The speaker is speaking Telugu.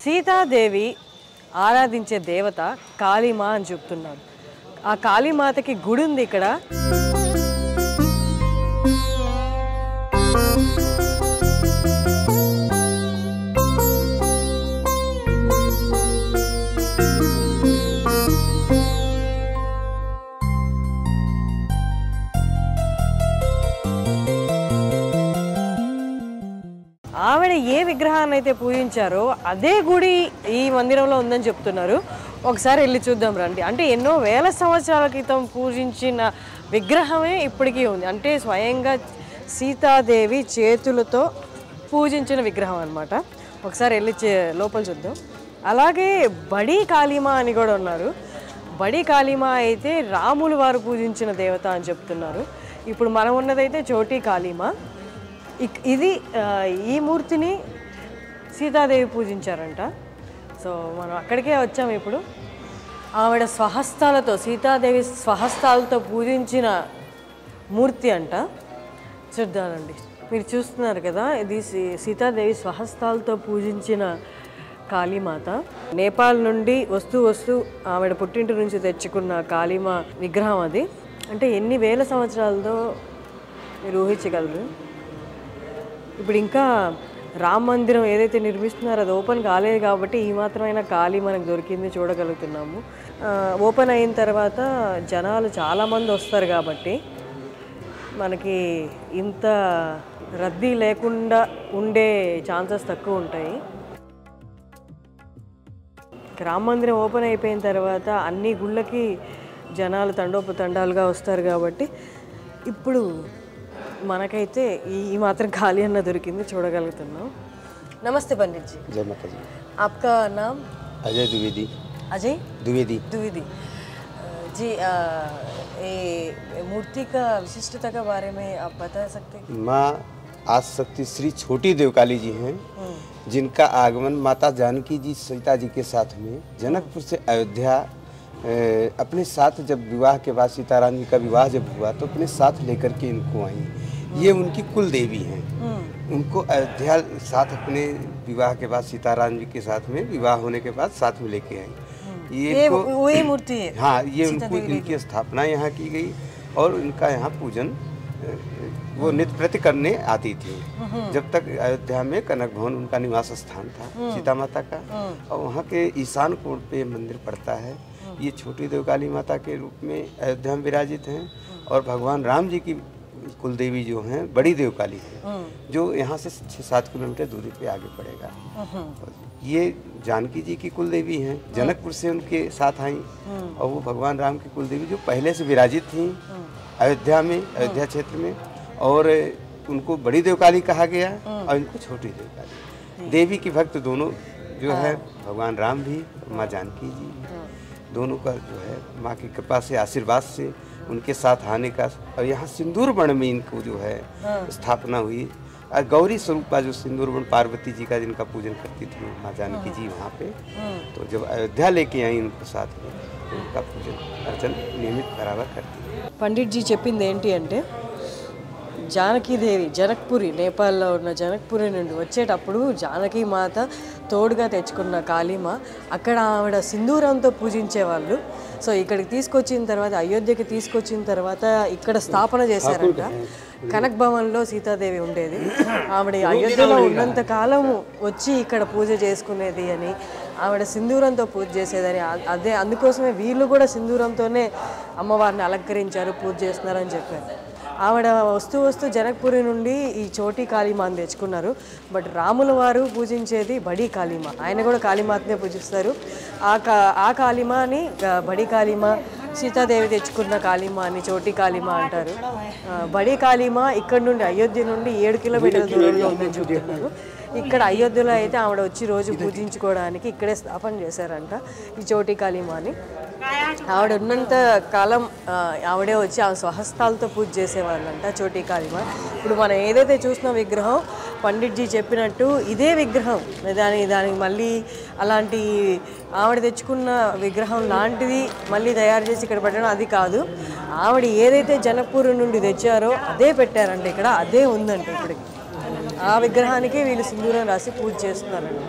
సీతాదేవి ఆరాధించే దేవత కాళీమా అని చెప్తున్నారు ఆ కాళీమాతకి గుడి ఉంది ఇక్కడ. విగ్రహాన్ని అయితే పూజించారో అదే గుడి ఈ మందిరంలో ఉందని చెప్తున్నారు. ఒకసారి వెళ్ళి చూద్దాం రండి. అంటే ఎన్నో వేల సంవత్సరాల క్రితం పూజించిన విగ్రహమే ఇప్పటికీ ఉంది. అంటే స్వయంగా సీతాదేవి చేతులతో పూజించిన విగ్రహం అనమాట ఒకసారి వెళ్ళి చే- లోపల చూద్దాం. అలాగే బడి కాళీమా అని కూడా ఉన్నారు. బడి కాళీమా అయితే రాములు వారు పూజించిన దేవత అని చెప్తున్నారు. ఇప్పుడు మనం ఉన్నదైతే చోటీ కాళీమా. ఇది ఈ మూర్తిని సీతాదేవి పూజించారంట. సో మనం అక్కడికే వచ్చాము ఇప్పుడు. ఆవిడ స్వహస్తాలతో సీతాదేవి స్వహస్తాలతో పూజించిన మూర్తి అంట. చూద్దానండి మీరు చూస్తున్నారు కదా ఇది సీ- సీతాదేవి స్వహస్తాలతో పూజించిన కాళీమాత. నేపాల్ నుండి వస్తూ వస్తూ ఆవిడ పుట్టింటి నుంచి తెచ్చుకున్న కాళీమా విగ్రహం అది. అంటే ఎన్ని వేల సంవత్సరాలతో మీరు ఊహించగలరు? ఇప్పుడు ఇంకా రామ మందిరం ఏదైతే నిర్మిస్తున్నారో అది ఓపెన్ కాలేదు కాబట్టి ఈ మాత్రమైన ఖాళీ మనకు దొరికింది చూడగలుగుతున్నాము. ఓపెన్ అయిన తర్వాత జనాలు చాలామంది వస్తారు కాబట్టి మనకి ఇంత రద్దీ లేకుండా ఉండే ఛాన్సెస్ తక్కువ ఉంటాయి. రామ మందిరం ఓపెన్ అయిపోయిన తర్వాత అన్ని గుళ్ళకి జనాలు తండోపతండాలుగా వస్తారు కాబట్టి ఇప్పుడు మనకైతే ఈ ఈ మాత్రం ఖాళీ అన్న దొరికింది చూడగలుగుతున్నాం నమస్తే పండిట్ జీ जय माता जी आपका नाम अजय द्विवेदी अजय द्विवेदी द्विवेदी अ, जी अ, ये मूर्ति का विशिष्टता के बारे में आप बता सकते हैं माँ आज शक्ति श्री छोटी देवकाली जी हैं जिनका आगमन माता जानकी जी सीता जी के साथ में जनकपुर से अयोध्या अ, अपने साथ जब विवाह के बाद सीताराम जी का विवाह जब हुआ तो अपने साथ लेकर के इनको आई। ये उनकी कुल देवी हैं। उनको अयोध्या साथ अपने विवाह के बाद सीताराम जी के साथ में विवाह होने के बाद साथ में लेके आई। ये ये वही मूर्ति है। हाँ ये उनको इनकी स्थापना यहाँ की गई और इनका यहाँ पूजन वो नित्य प्रति करने आती थी। जब तक अयोध्या में कनक भवन उनका निवास स्थान था सीता माता का और वहाँ के ईशान कोण पे मंदिर पड़ता है। ये छोटी देवकाली माता के रूप में अयोध्या में विराजित हैं और भगवान राम जी की कुलदेवी जो हैं बड़ी देवकाली है जो यहाँ से छः सात किलोमीटर दूरी पे आगे पड़ेगा ये जानकी जी की कुलदेवी हैं जनकपुर से उनके साथ आई और वो भगवान राम की कुलदेवी जो पहले से विराजित थी अयोध्या में अयोध्या क्षेत्र में और उनको बड़ी देवकाली कहा गया और इनको छोटी देवकाली। देवी की भक्त दोनों जो है। भगवान राम भी माँ जानकी जी दोनों का जो है माँ की कृपा से आशीर्वाद से उनके साथ आने का और यहाँ सिंदूर वन में इनको जो है स्थापना हुई और गौरी स्वरूपा जो सिंदूर वन पार्वती जी का जिनका पूजन करती थी माँ जानकी जी वहाँ पे तो जब अयोध्या लेके आई उनको साथ में तो उनका पूजन अर्चन नियमित बराबर करती है పండిట్ జీ చెప్పింది ఏంటి అంటే జానకీదేవి జనక్పురి నేపాల్లో ఉన్న జనక్పురి నుండి వచ్చేటప్పుడు జానకి మాత తోడుగా తెచ్చుకున్న కాళీమ అక్కడ ఆవిడ సింధూరంతో పూజించేవాళ్ళు సో ఇక్కడికి తీసుకొచ్చిన తర్వాత అయోధ్యకి తీసుకొచ్చిన తర్వాత ఇక్కడ స్థాపన చేశారంట. కనక్ భవన్లో సీతాదేవి ఉండేది. ఆవిడ అయోధ్యలో ఉన్నంత కాలం వచ్చి ఇక్కడ పూజ చేసుకునేది అని ఆవిడ సింధూరంతో పూజ చేసేదని అదే అందుకోసమే వీళ్ళు కూడా సింధూరంతోనే అమ్మవారిని అలంకరించారు పూజ చేస్తున్నారని చెప్పారు. ఆవిడ వస్తూ వస్తూ జనక్పురి నుండి ఈ చోటి కాళీమాని తెచ్చుకున్నారు. బట్ రాముల వారు పూజించేది బడి కాళీమా. ఆయన కూడా కాళీమాతనే పూజిస్తారు. ఆ కా ఆ కాళీమాని గ- బడి కాళీమా సీతాదేవి తెచ్చుకున్న కాళీమా అని చోటి కాళీమా అంటారు. బడి కాళీమా ఇక్కడ నుండి అయోధ్య నుండి ఏడు కిలోమీటర్ల దూరంలో ఉందని చెప్తున్నారు. ఇక్కడ అయోధ్యలో అయితే ఆవిడ వచ్చి రోజు పూజించుకోవడానికి ఇక్కడే స్థాపన చేశారంట ఈ చోటి కాళీమాని. ఆవిడ ఉన్నంత కాలం ఆవిడే వచ్చి ఆ స్వహస్తాలతో పూజ చేసేవాళ్ళంట చోటి కాళీమ. ఇప్పుడు మనం ఏదైతే చూసిన విగ్రహం పండిట్జీ చెప్పినట్టు ఇదే విగ్రహం. దాని దానికి మళ్ళీ అలాంటి ఆవిడ తెచ్చుకున్న విగ్రహం లాంటిది మళ్ళీ తయారు చేసి ఇక్కడ పెట్టడం అది కాదు. ఆవిడ ఏదైతే జనపూర్ నుండి తెచ్చారో అదే పెట్టారండి ఇక్కడ అదే ఉందండి ఇప్పటికి. ఆ విగ్రహానికి వీళ్ళు సింధూరం రాసి పూజ చేస్తున్నారండి